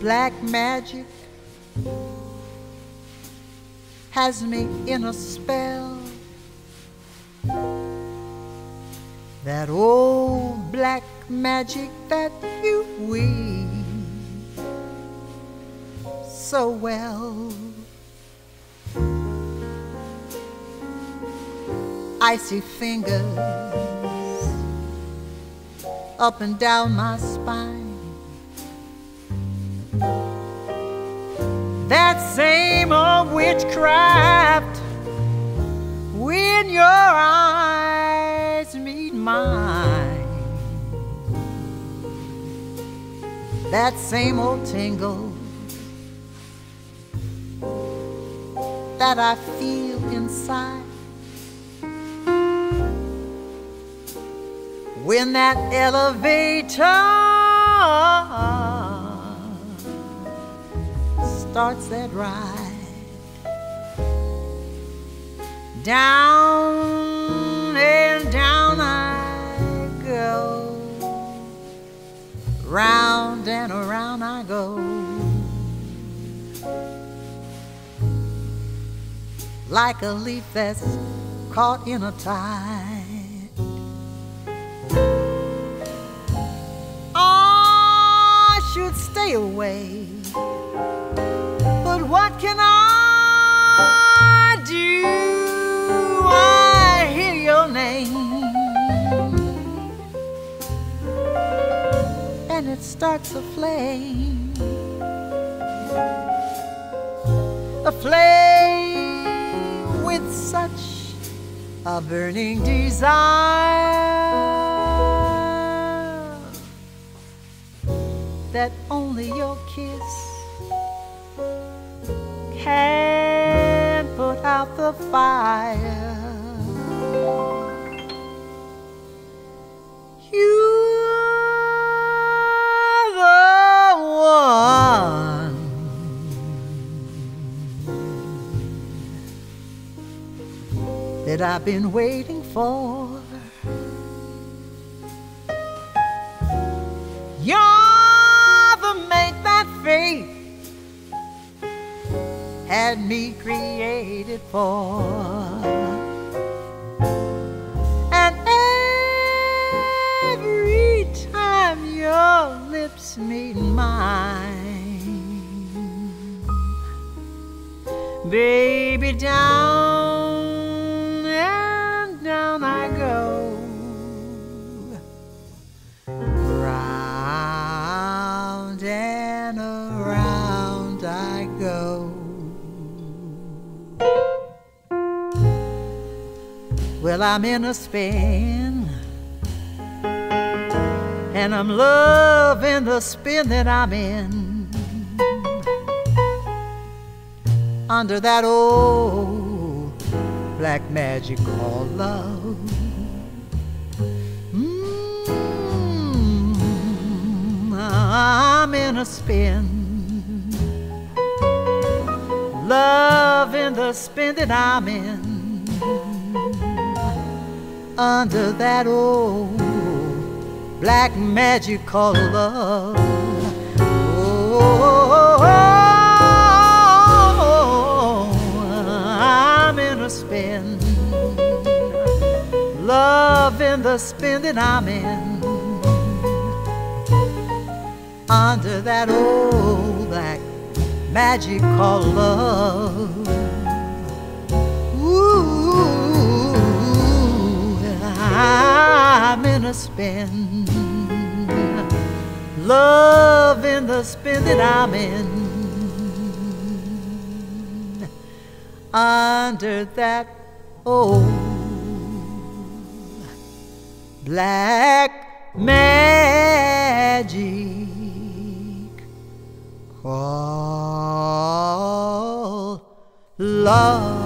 black magic has me in a spell. That old black magic that you weave so well. Icy fingers up and down my spine. Same old witchcraft when your eyes meet mine. That same old tingle that I feel inside. When that elevator starts that ride down and down I go, round and around I go. Like a leaf that's caught in a tide. I should stay away, what can I do? I hear your name, and it starts a flame, a flame with such a burning desire that only your kiss can put out the fire. You're the one that I've been waiting for. You're had me created for. And every time your lips meet mine, baby, down Well, I'm in a spin, and I'm loving the spin that I'm in. Under that old black magic called love. Mm, I'm in a spin, loving the spin that I'm in under that old black magic called love. Oh, I'm in a spin, loving the spin that I'm in under that old black magic called love. I'm in a spin, loving the spin that I'm in under that old black magic called love.